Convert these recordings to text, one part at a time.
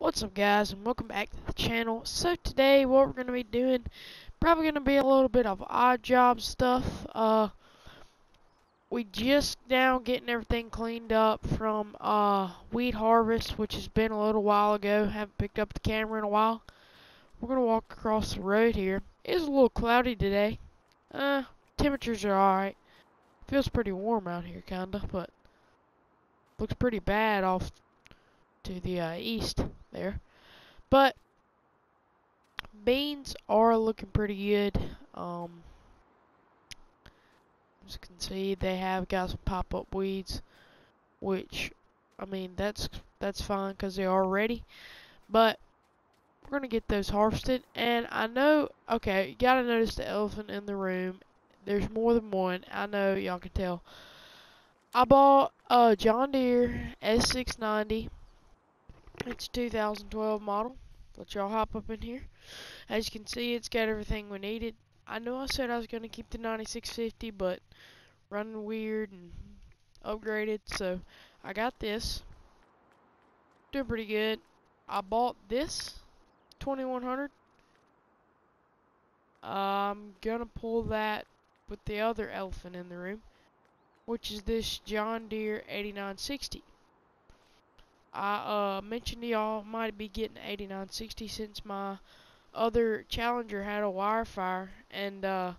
What's up guys and welcome back to the channel. So today what we're going to be doing, probably going to be a little bit of odd job stuff. Uh, we just now getting everything cleaned up from uh, weed harvest, which has been a little while ago. Haven't picked up the camera in a while. We're going to walk across the road here. It's a little cloudy today. Uh, temperatures are alright. Feels pretty warm out here kinda, but looks pretty bad off to the uh, east there. But beans are looking pretty good. Um, as you can see, they have got some pop-up weeds, which I mean that's that's fine because they are ready. But we're gonna get those harvested, and I know. Okay, you gotta notice the elephant in the room. There's more than one. I know y'all can tell. I bought a John Deere S690 it's 2012 model. Let y'all hop up in here. As you can see, it's got everything we needed. I know I said I was going to keep the 9650, but running weird and upgraded, so I got this. Doing pretty good. I bought this 2100. I'm gonna pull that with the other elephant in the room, which is this John Deere 8960. I uh, mentioned to y'all might be getting 8960 since my other Challenger had a wire fire and uh,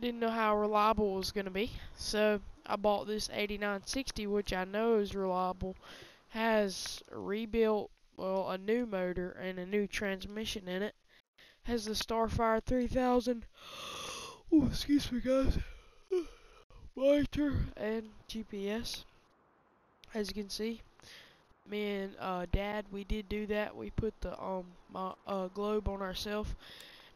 didn't know how reliable it was going to be. So I bought this 8960 which I know is reliable. Has rebuilt, well, a new motor and a new transmission in it. Has the Starfire 3000. Oh, excuse me guys. Monitor and GPS. As you can see, me and uh, Dad, we did do that. We put the um my uh, globe on ourselves,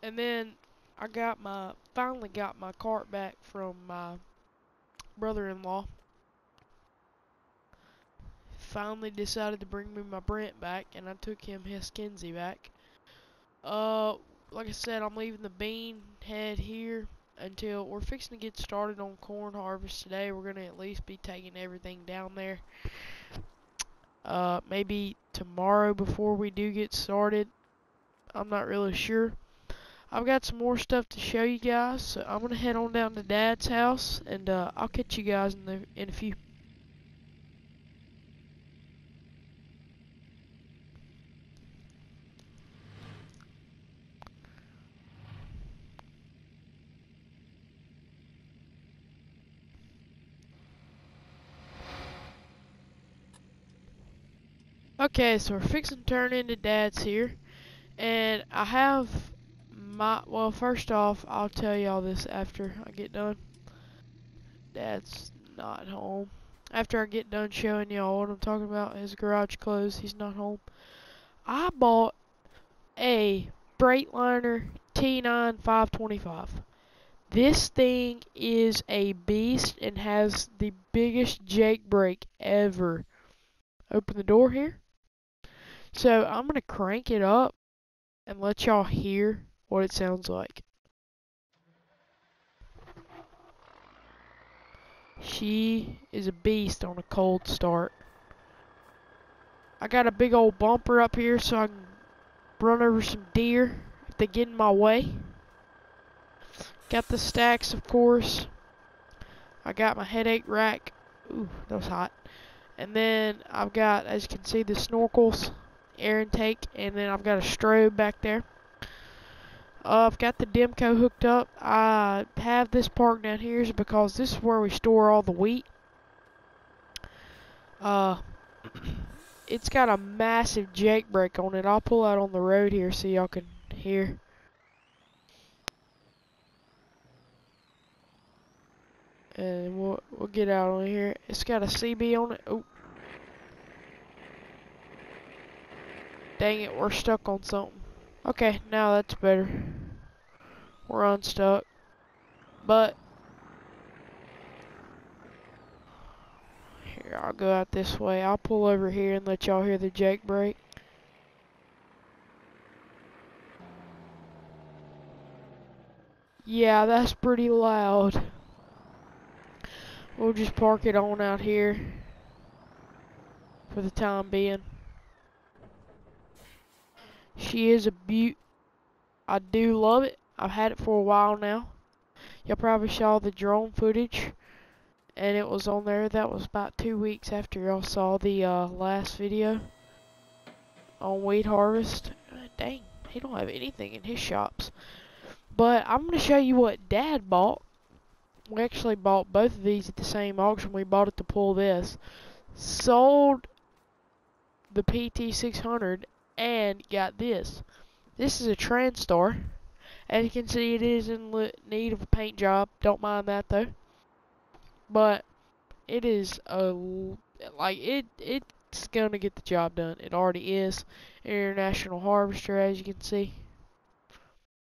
and then I got my finally got my cart back from my brother-in-law. Finally decided to bring me my Brent back, and I took him his back. Uh, like I said, I'm leaving the bean head here until we're fixing to get started on corn harvest today. We're gonna at least be taking everything down there uh, maybe tomorrow before we do get started. I'm not really sure. I've got some more stuff to show you guys, so I'm gonna head on down to Dad's house, and uh, I'll catch you guys in the in a few. Okay, so we're fixing to turn into Dad's here. And I have my, well, first off, I'll tell y'all this after I get done. Dad's not home. After I get done showing y'all what I'm talking about, his garage closed, he's not home. I bought a Freightliner T9 525. This thing is a beast and has the biggest Jake brake ever. Open the door here. So I'm going to crank it up and let y'all hear what it sounds like. She is a beast on a cold start. I got a big old bumper up here so I can run over some deer if they get in my way. Got the stacks, of course. I got my headache rack. Ooh, that was hot. And then I've got, as you can see, the snorkels air intake, and then I've got a strobe back there. Uh, I've got the Demco hooked up. I have this park down here because this is where we store all the wheat. Uh, it's got a massive Jake brake on it. I'll pull out on the road here so y'all can hear. And we'll, we'll get out on here. It's got a CB on it. Oh, Dang it, we're stuck on something. Okay, now that's better. We're unstuck. But, here, I'll go out this way. I'll pull over here and let y'all hear the Jake brake. Yeah, that's pretty loud. We'll just park it on out here for the time being. She is a beaut. I do love it. I've had it for a while now. Y'all probably saw the drone footage and it was on there. That was about two weeks after y'all saw the uh, last video on weed harvest. Dang, he don't have anything in his shops. But I'm going to show you what Dad bought. We actually bought both of these at the same auction. We bought it to pull this. Sold the PT600 and got this. This is a Transtar. As you can see, it is in need of a paint job. Don't mind that though. But it is a like it it's gonna get the job done. It already is. International Harvester, as you can see.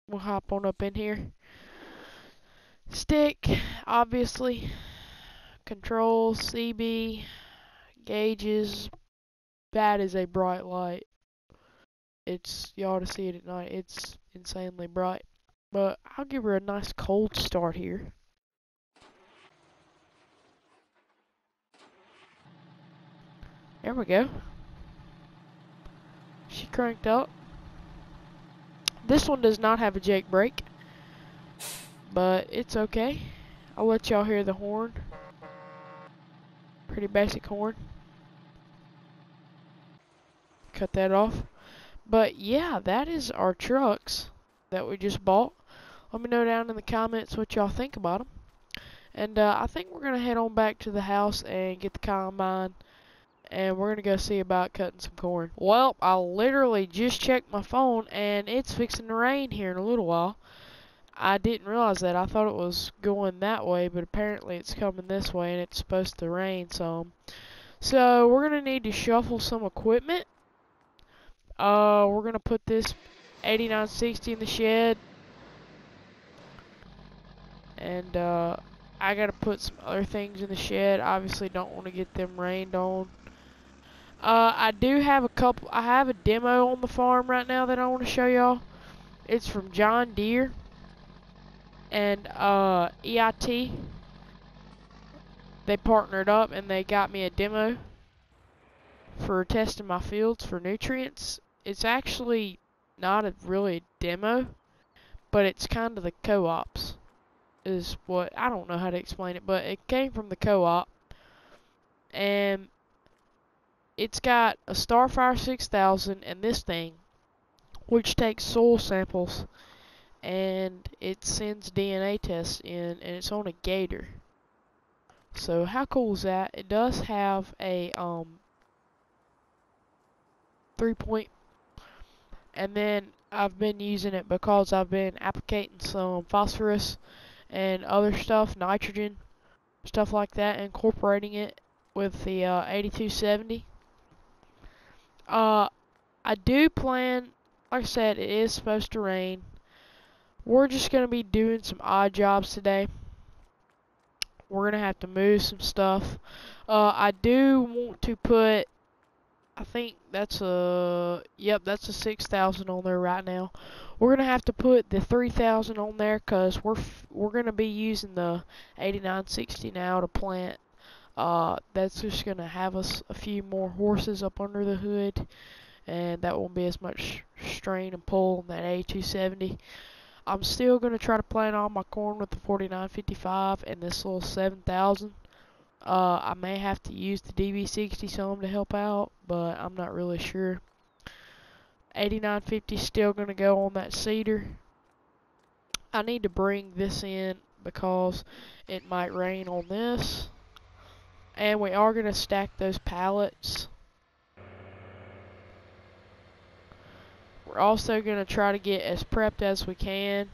We'll hop on up in here. Stick, obviously. Controls, CB, gauges. That is a bright light. It's, you ought to see it at night. It's insanely bright. But I'll give her a nice cold start here. There we go. She cranked up. This one does not have a Jake brake. But it's okay. I'll let y'all hear the horn. Pretty basic horn. Cut that off. But yeah, that is our trucks that we just bought. Let me know down in the comments what y'all think about them. And uh, I think we're going to head on back to the house and get the combine. And we're going to go see about cutting some corn. Well, I literally just checked my phone and it's fixing to rain here in a little while. I didn't realize that. I thought it was going that way, but apparently it's coming this way and it's supposed to rain some. So we're going to need to shuffle some equipment. Uh, we're going to put this 8960 in the shed. And uh, I gotta put some other things in the shed. Obviously, don't want to get them rained on. Uh, I do have a couple. I have a demo on the farm right now that I want to show y'all. It's from John Deere and uh, EIT. They partnered up and they got me a demo for testing my fields for nutrients. It's actually not a really demo, but it's kind of the co-ops is what I don't know how to explain it, but it came from the co-op, and it's got a Starfire 6000 and this thing, which takes soil samples, and it sends DNA tests in, and it's on a Gator. So how cool is that? It does have a um three point and then I've been using it because I've been applicating some phosphorus and other stuff, nitrogen, stuff like that, incorporating it with the uh, 8270. Uh, I do plan, like I said, it is supposed to rain. We're just going to be doing some odd jobs today. We're going to have to move some stuff. Uh, I do want to put I think that's a yep, that's a 6,000 on there right now. We're gonna have to put the 3,000 on there because we're we're gonna be using the 8960 now to plant. Uh, that's just gonna have us a few more horses up under the hood, and that won't be as much strain and pull on that 8270. I'm still gonna try to plant all my corn with the 4955 and this little 7000. Uh, I may have to use the DB60 some to help out, but I'm not really sure. 8950 still going to go on that seeder. I need to bring this in because it might rain on this. And we are going to stack those pallets. We're also going to try to get as prepped as we can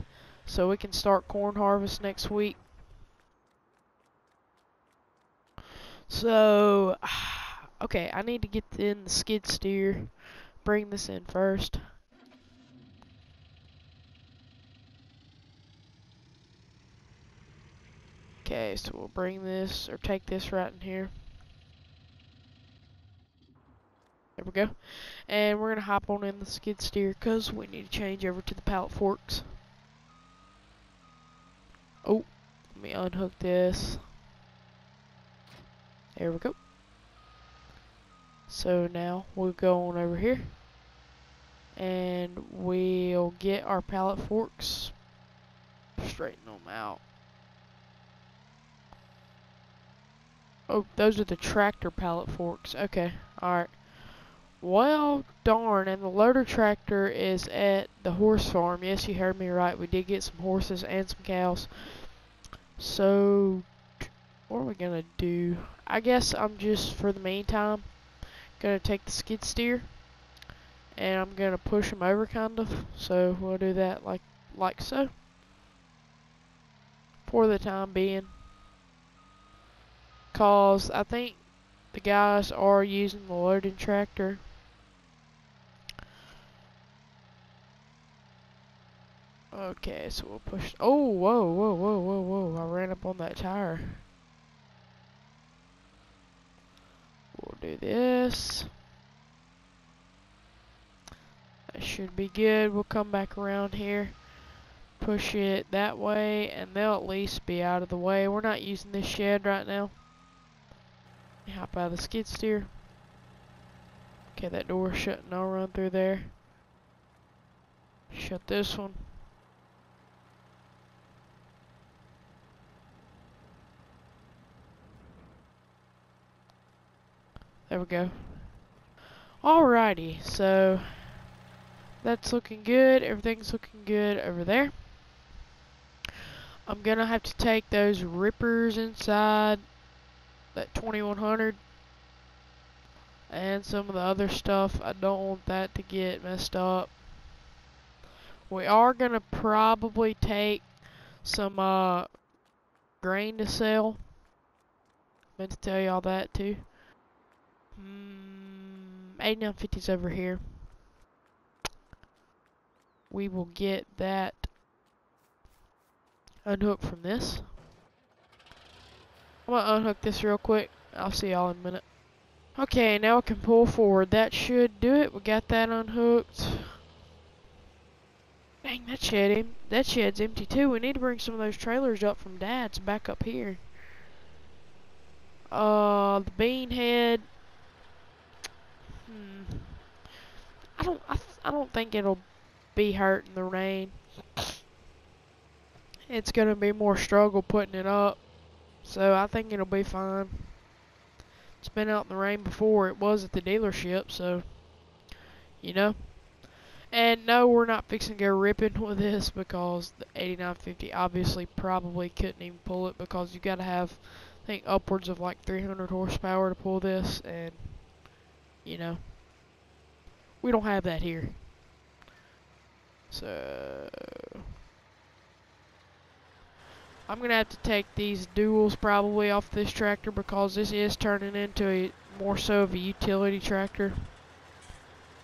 so we can start corn harvest next week. So, okay, I need to get in the skid steer. Bring this in first. Okay, so we'll bring this, or take this right in here. There we go. And we're going to hop on in the skid steer because we need to change over to the pallet forks. Oh, let me unhook this. There we go. So now we'll go on over here. And we'll get our pallet forks, straighten them out. Oh, those are the tractor pallet forks. Okay, alright. Well, darn, and the loader tractor is at the horse farm. Yes, you heard me right. We did get some horses and some cows. So, what are we going to do? I guess I'm just, for the meantime, going to take the skid steer. And I'm going to push them over, kind of. So, we'll do that like, like so. For the time being. Cause I think the guys are using the loading tractor Okay, so we'll push. Oh, whoa, whoa, whoa, whoa, whoa! I ran up on that tire. We'll do this. That should be good. We'll come back around here, push it that way, and they'll at least be out of the way. We're not using this shed right now. Hop out of the skid steer. Okay, that door's shutting. I'll run through there. Shut this one. There we go. Alrighty, so that's looking good. Everything's looking good over there. I'm gonna have to take those rippers inside that 2100 and some of the other stuff. I don't want that to get messed up. We are gonna probably take some uh, grain to sell. Meant to tell y'all that too. Mm, 8950's over here. We will get that unhooked from this. I'm gonna unhook this real quick. I'll see y'all in a minute. Okay, now I can pull forward. That should do it. We got that unhooked. Dang, that shed, that shed's empty too. We need to bring some of those trailers up from Dad's back up here. Uh, the bean head I don't I, I don't think it'll be hurt in the rain. It's gonna be more struggle putting it up. So I think it'll be fine. It's been out in the rain before. It was at the dealership, so you know. And no, we're not fixing to go ripping with this because the 8950 obviously probably couldn't even pull it because you got to have, I think, upwards of like 300 horsepower to pull this, and you know. We don't have that here. So... I'm going to have to take these duals probably off this tractor because this is turning into a more so of a utility tractor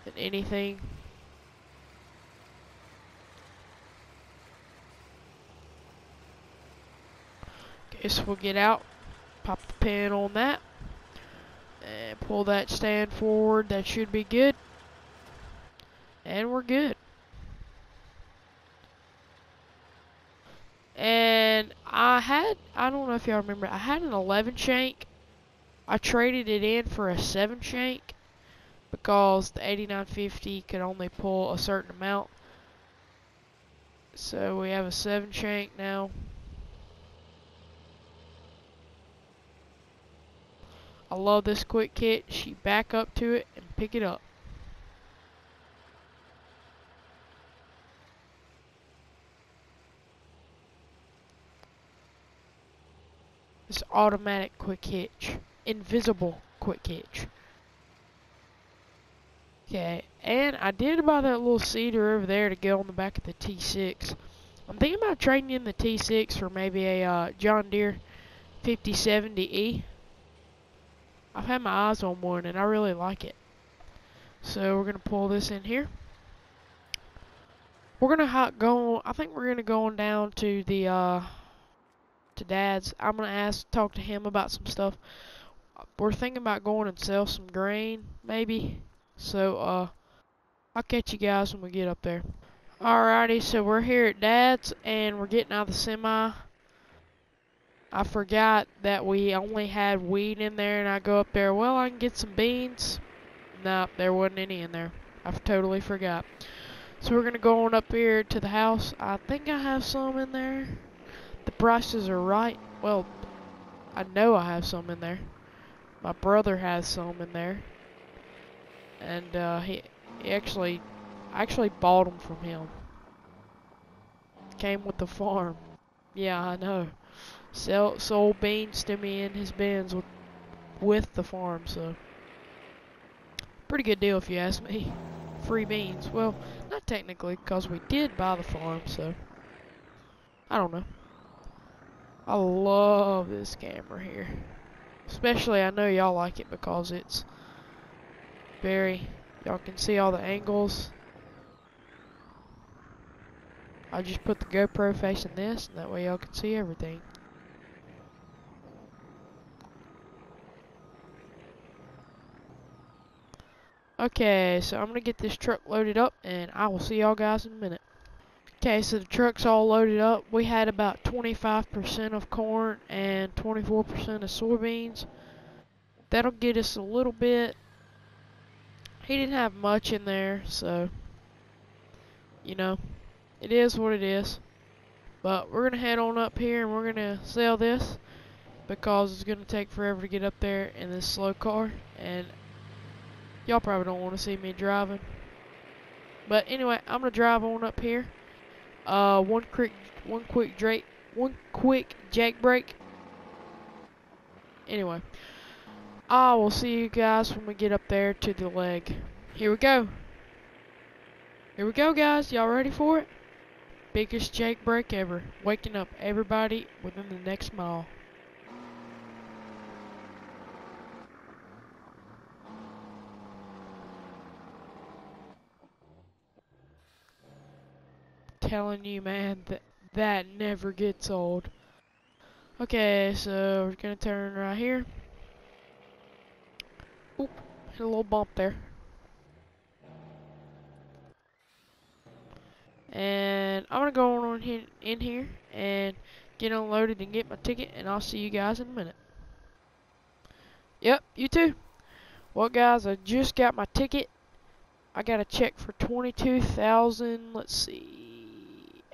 than anything. Guess we'll get out, pop the pin on that, and pull that stand forward. That should be good. And we're good. And I had, I don't know if y'all remember, I had an 11 shank. I traded it in for a 7 shank because the 8950 could only pull a certain amount. So we have a 7 shank now. I love this quick hitch. She back up to it and pick it up. This automatic quick hitch. Invisible quick hitch. Okay, and I did buy that little seeder over there to go on the back of the T6. I'm thinking about trading in the T6 for maybe a uh, John Deere 5070E. I've had my eyes on one and I really like it. So we're going to pull this in here. We're going to go, I think we're going to go on down to the, uh, to Dad's. I'm gonna ask, talk to him about some stuff. We're thinking about going and sell some grain, maybe. So, uh, I'll catch you guys when we get up there. Alrighty, so we're here at Dad's, and we're getting out of the semi. I forgot that we only had weed in there, and I go up there, well, I can get some beans. Nope, there wasn't any in there. I totally forgot. So we're gonna go on up here to the house. I think I have some in there. The prices are right. Well, I know I have some in there. My brother has some in there. And uh, he, he actually, I actually bought them from him. Came with the farm. Yeah, I know. Sell, sold beans to me in his bins with, with the farm, so. Pretty good deal if you ask me. Free beans. Well, not technically, because we did buy the farm, so. I don't know. I love this camera here. Especially, I know y'all like it because it's very, y'all can see all the angles. I just put the GoPro facing this, and that way y'all can see everything. Okay, so I'm going to get this truck loaded up, and I will see y'all guys in a minute. Okay, so the truck's all loaded up. We had about 25% of corn and 24% of soybeans. That'll get us a little bit. He didn't have much in there, so, you know, it is what it is. But we're going to head on up here and we're going to sell this because it's going to take forever to get up there in this slow car. And y'all probably don't want to see me driving. But anyway, I'm going to drive on up here. Uh, one quick, one quick Drake, one quick jack break. Anyway, I will see you guys when we get up there to the leg. Here we go. Here we go, guys. Y'all ready for it? Biggest jake brake ever. Waking up everybody within the next mile. Telling you, man, that that never gets old. Okay, so we're gonna turn right here. Oop, hit a little bump there. And I'm gonna go on in here and get unloaded and get my ticket, and I'll see you guys in a minute. Yep, you too. Well, guys, I just got my ticket. I got a check for twenty-two thousand. Let's see.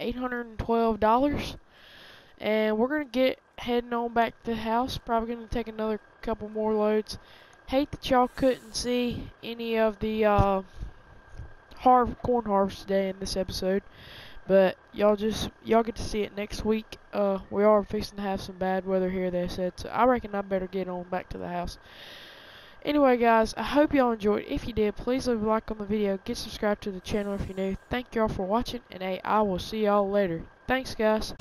$812 and we're gonna get heading on back to the house. Probably gonna take another couple more loads. Hate that y'all couldn't see any of the uh, har corn harvest today in this episode. But y'all just y'all get to see it next week. Uh, we are fixing to have some bad weather here they said. So I reckon I better get on back to the house Anyway, guys, I hope y'all enjoyed. If you did, please leave a like on the video. Get subscribed to the channel if you're new. Thank y'all for watching, and hey, I will see y'all later. Thanks, guys.